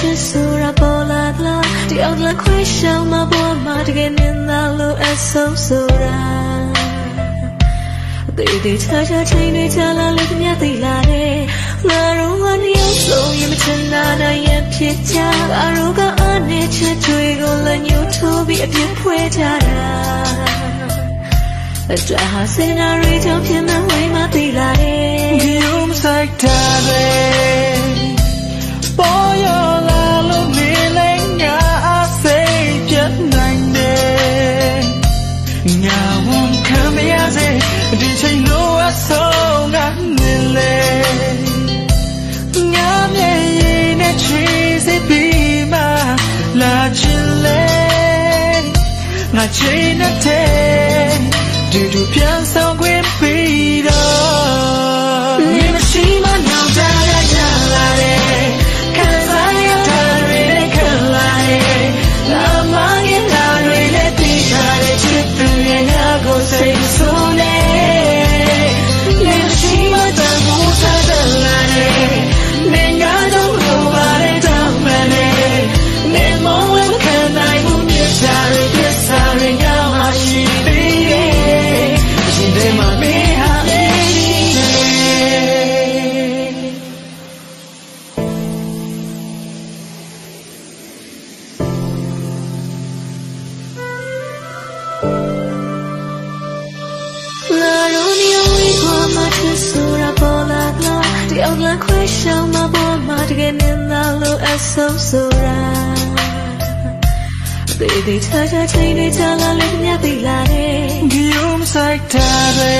ချစ်ဆိုတာပေါ်လာလားတယောက်လည်းခွေးရှောင်းမပေါ်မှာတကယ်မြင်သာလို့အဆုံးဆိုတာတေးသေးချာချာချိန်တွေကြာလာလို့မြတ်သိလာတယ်လာတော့ငါနေအောင်ဆုံးရင်မချင်တာနိုင်ရင်ဖြစ်ကြအရုကအနေချက်တွေကိုလည်းညှို့ထိုးပြီးအပြစ်ဖွေးကြတာအတွက်ဟာစင်နာရီကြောင့်ဖြစ်မှဝေးမသိလာတယ်ဒီုံဆိုင်တာ ဒီချိန်လို့အဆုံးကနေလေငါမျက်ရည်နဲ့ချီစီပြီးမှလာချင်လေငါချိန်နဲ့တူတူပြန်ဆောင်ခွင့်ပြီးတော့ the outline question ma bo ma to get in the low as so sura baby cha cha chain de cha la le nya bi la de ဒီုံဆိုင်တာပဲ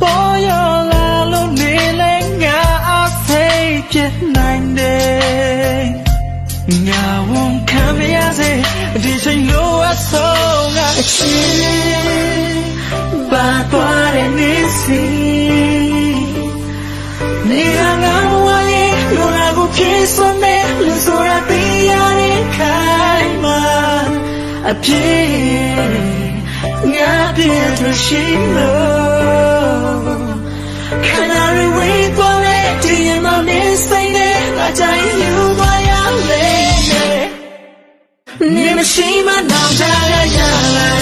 ပေါ်ရလာလို့နေလဲငါအစိတ်ပြတ်နိုင်တယ်ငါဝန်ခံမရစေဒီချိန်လို့အဆုံးကအချင်း နေငါငါဝါရဲ့လူနာကိုပြေစွမ်းမဲ့လူဆိုတာတရားနဲ့ခိုင်မာအပြေငါပြေတွေ့ရှိလို့ခဏရီဝေးသွားတဲ့ဒီမှာမင်းစိတ်နဲ့ငါကြိုင်ယူသွားရလေနေမရှိမနောင်ကြရရလာ